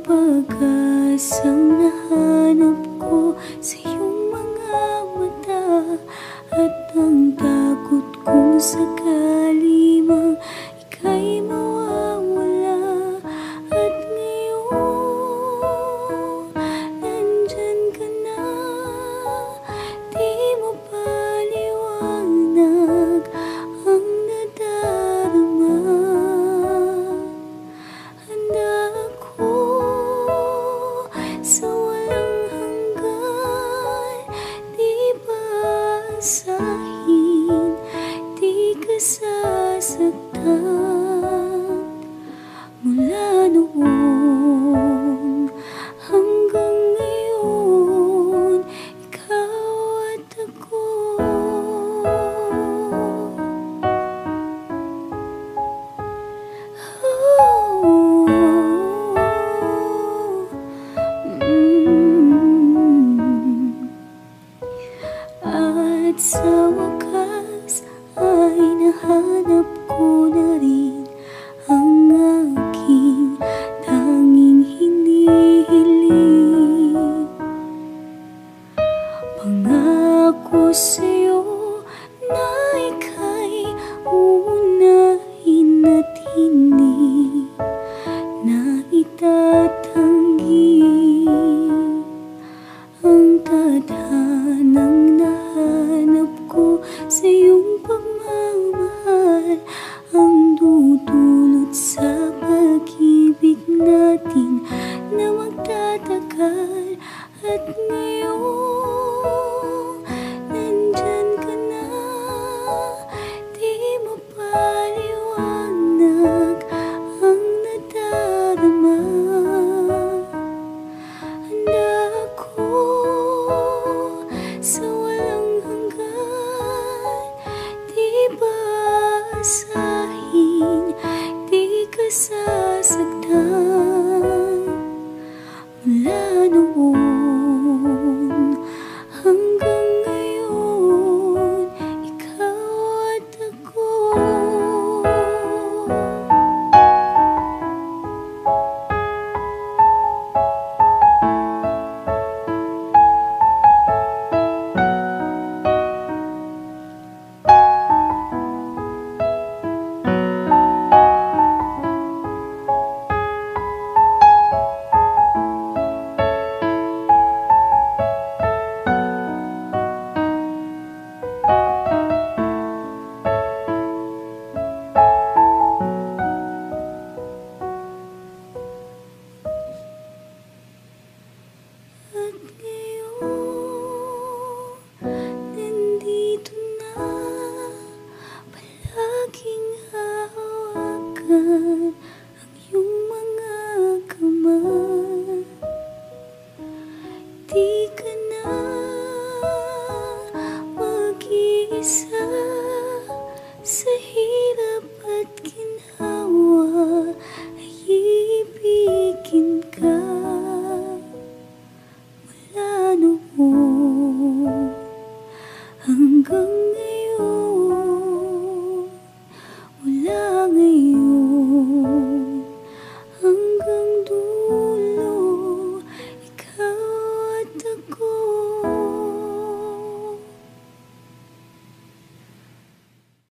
pag-asang nahanap ko sa iyong mga mata At ang takot kong sakit. Paano see. good. someday